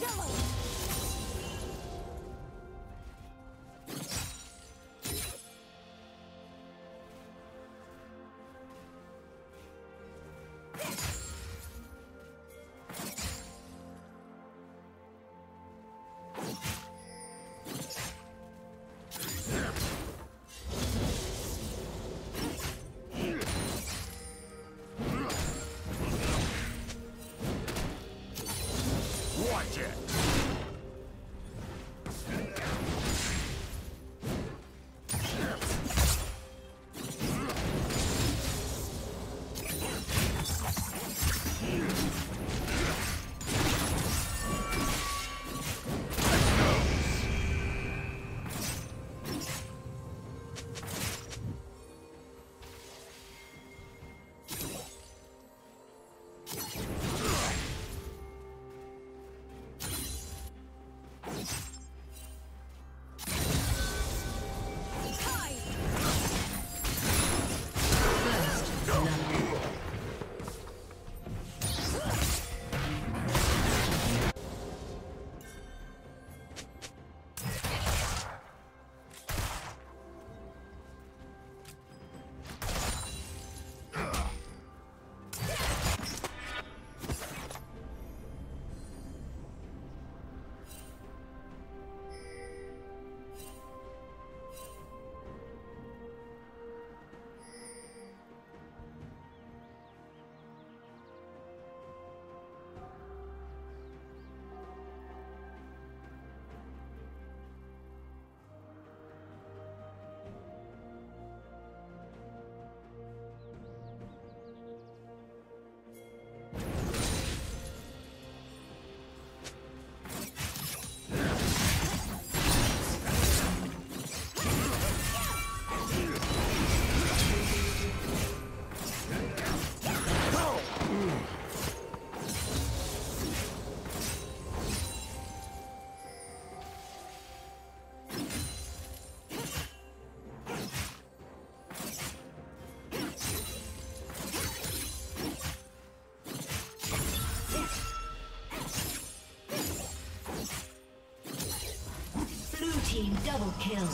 team double kill.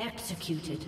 Executed.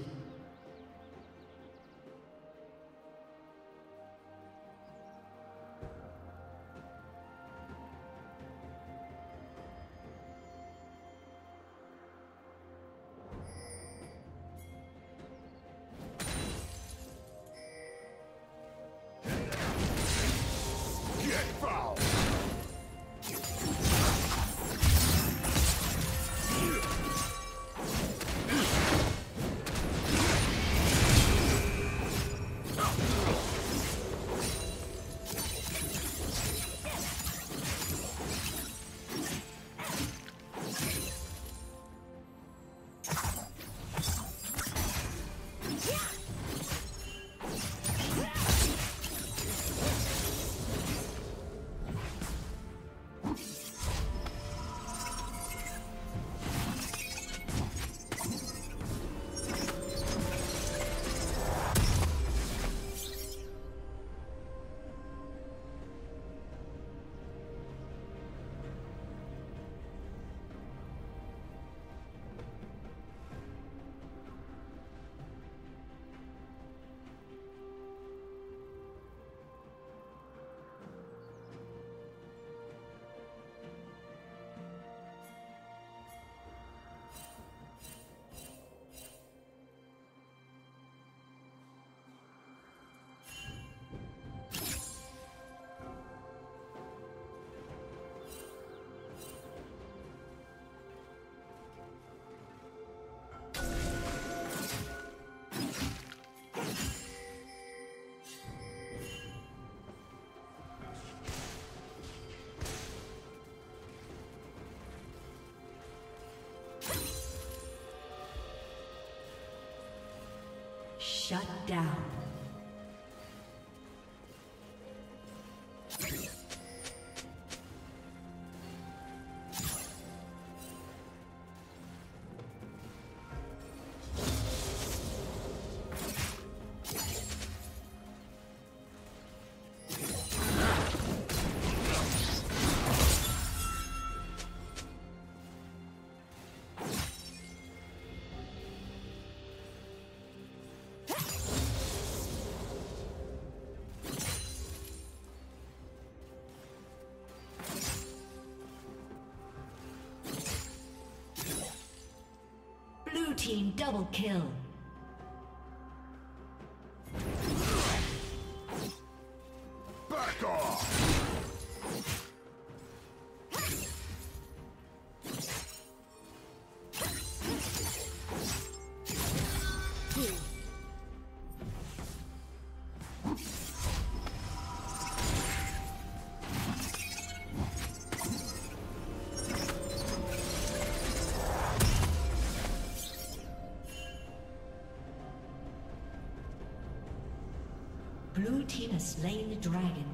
Shut down. Team double kill. Slain the dragon.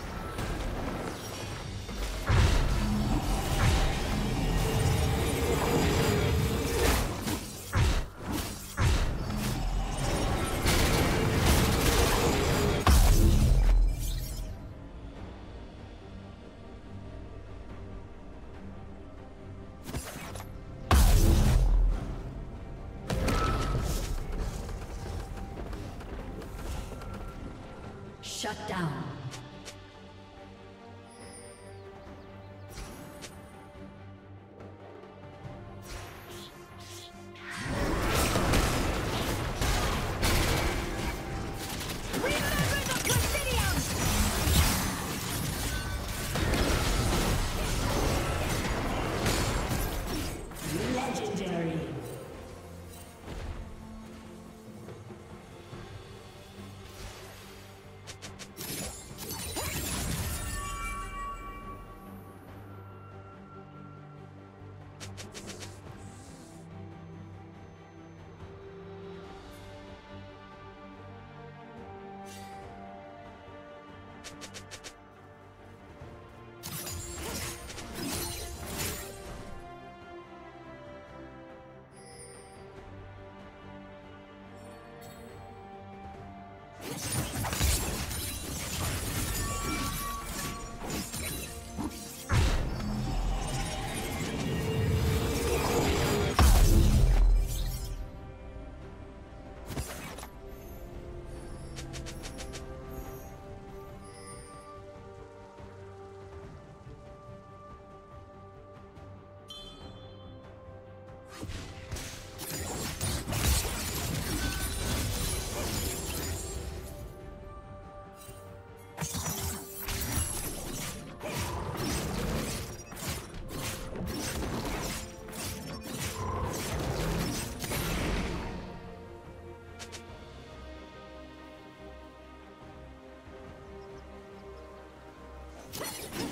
Shut down. Been destroyed.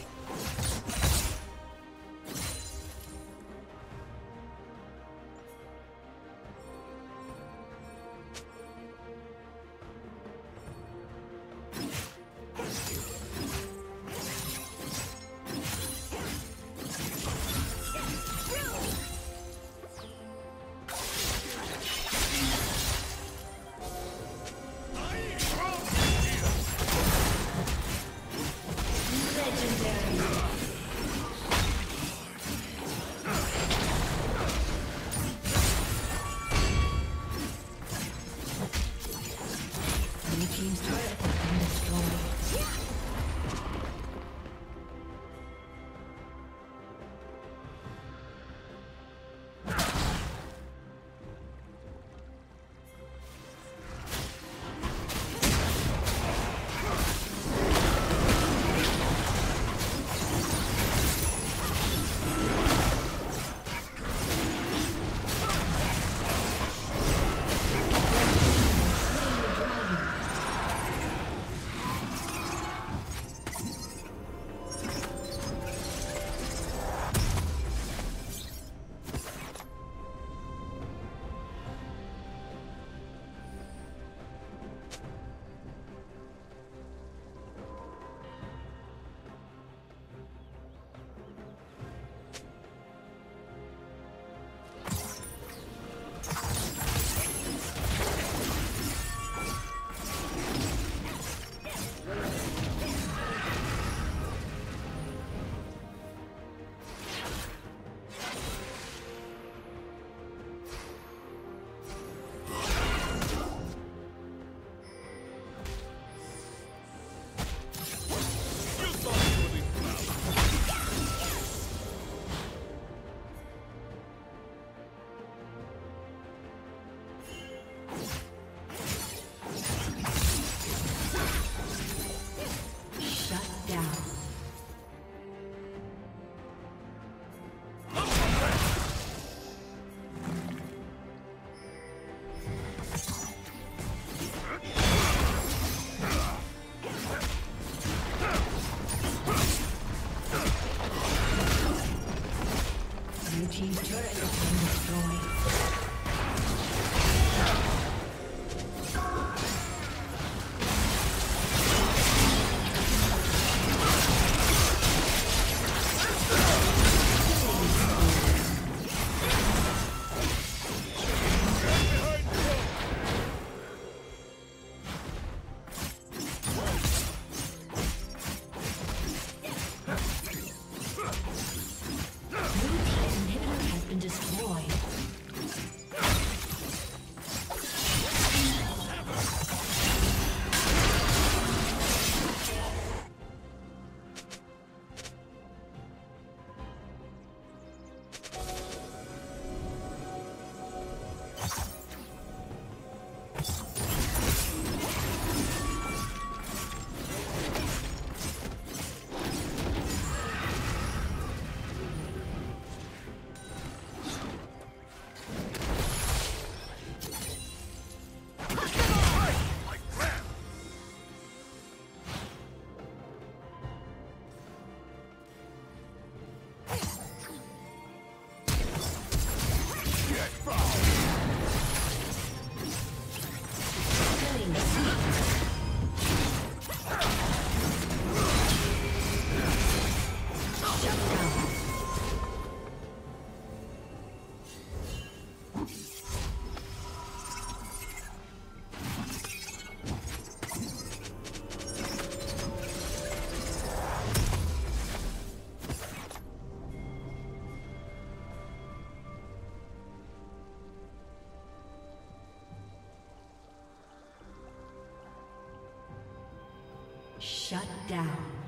Shut down.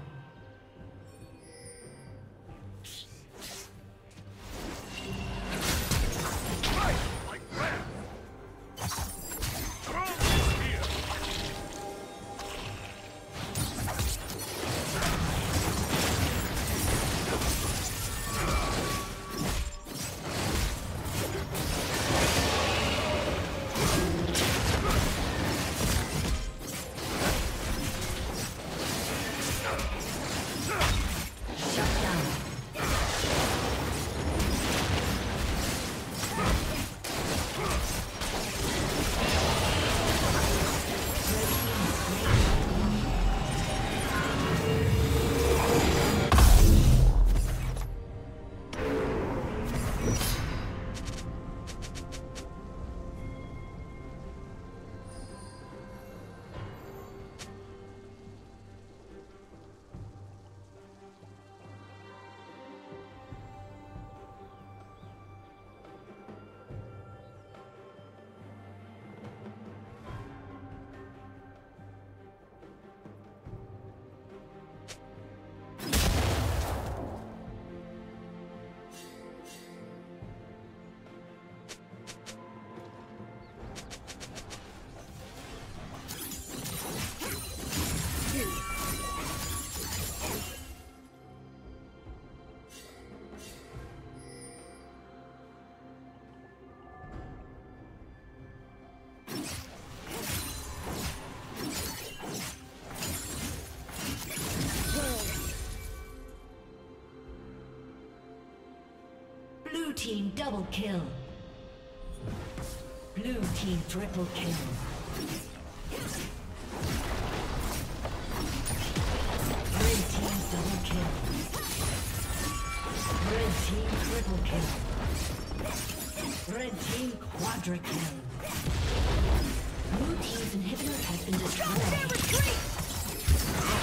Team double kill. Blue team triple kill. Red team double kill. Red team triple kill. Red team quadra kill. Blue team's inhibitor has been destroyed. disconnected. Blue Team's